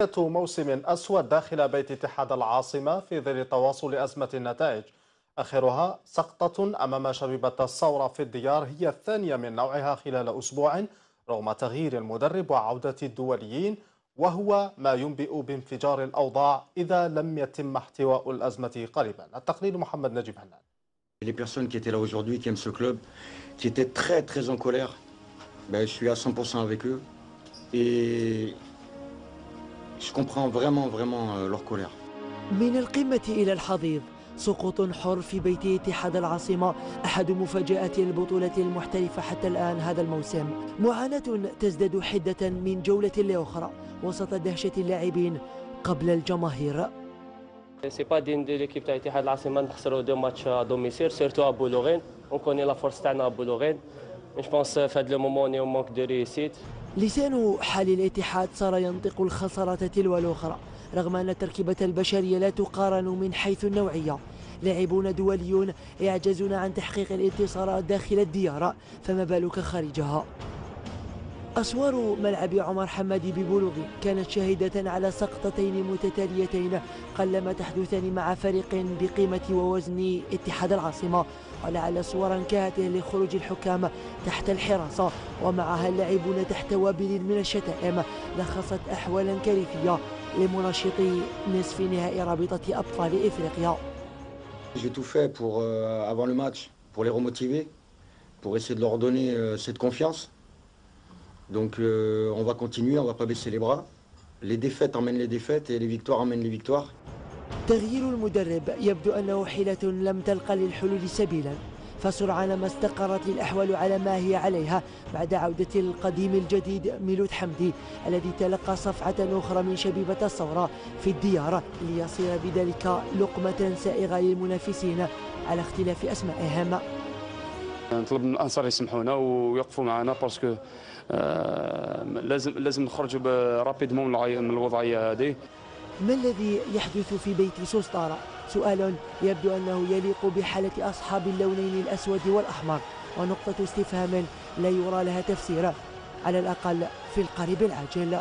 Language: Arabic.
موسم أسود داخل بيت اتحاد العاصمة في ظل تواصل أزمة النتائج. آخرها سقطة أمام شبيبة الثورة في الديار هي الثانية من نوعها خلال أسبوع رغم تغيير المدرب وعودة الدوليين وهو ما ينبئ بانفجار الأوضاع إذا لم يتم احتواء الأزمة قريبا. التقرير محمد نجيب هنان. Les personnes qui étaient là aujourd'hui, qui aiment ce club, qui étaient très très en colère, ben, je suis à 100% avec eux. Et je comprends vraiment vraiment leur colère. من القمة إلى الحضيض سقوط حر في بيت اتحاد العاصمة أحد مفاجآت البطولة المحترفة حتى الآن هذا الموسم. معاناة تزداد حدة من جولة لأخرى وسط دهشة اللاعبين قبل الجماهير. c'est pas digne de l'équipe تاع اتحاد العاصمه نخسروا deux matchs à domicile surtout à بولوغين on connaît la force تاعنا à بولوغين لسان حال الاتحاد صار ينطق الخسارات تلو الأخرى رغم أن التركيبة البشرية لا تقارن من حيث النوعية. لاعبون دوليون يعجزون عن تحقيق الانتصارات داخل الديار فما بالك خارجها؟ أسوار ملعب عمر حمادي ببولوغين كانت شاهدة على سقطتين متتاليتين قلما تحدثان مع فريق بقيمة ووزن اتحاد العاصمة ولعل صورا كهذه لخروج الحكام تحت الحراسة ومعها اللاعبون تحت وابل من الشتائم لخصت أحوالا كارثية لمنشطي نصف نهائي رابطة أبطال إفريقيا euh, pour les remotiver, pour essayer de leur donner euh, cette confiance. Donc euh, on va continuer, on va pas baisser les bras. Les défaites emmènent les défaites et les victoires emmènent les victoires. تغيير المدرب يبدو أنه حيلة لم تلق للحلول سبيلا فسرعان ما استقرت الأحوال على ما هي عليها بعد عودة القديم الجديد ميلود حمدي الذي تلقى صفعة أخرى من شبيبة الساورة في الديار ليصير بذلك لقمة سائغة للمنافسين على اختلاف أسمائهم نطلب من الأنصار يسمحونا ويوقفوا معنا parce que آه لازم لازم نخرجوا rapidement من الوضعية هذه. ما الذي يحدث في بيت سوستارا؟ سؤال يبدو أنه يليق بحالة أصحاب اللونين الأسود والأحمر ونقطة استفهام لا يرى لها تفسير على الأقل في القريب العاجل.